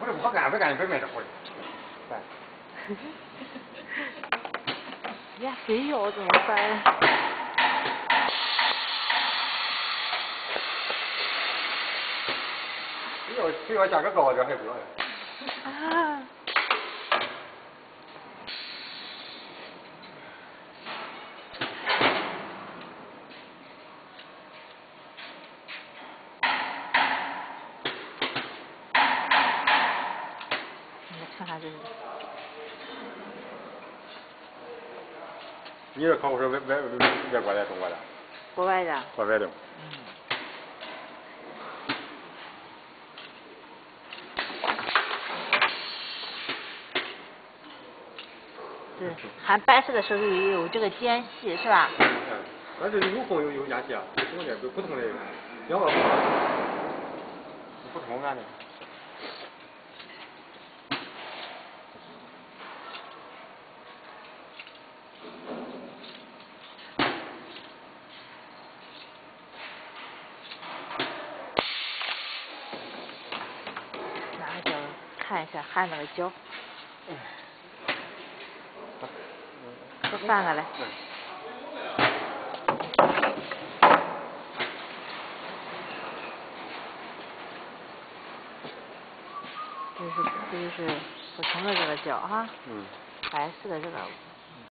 不是我干不干，别卖这活的。呀，非要怎么办？非要非要价格高点还不要呀？啊！你看看这是，你这客户是外外外国的，中国的？国外的。国外的。嗯。是含白色的时候也有这个间隙是吧？嗯，但是有缝有有间隙啊，有的不不同的，两个不同啊的。拿个胶看一下焊那个胶，都翻过来。这是这就是普通的这个胶哈，嗯。白色的这个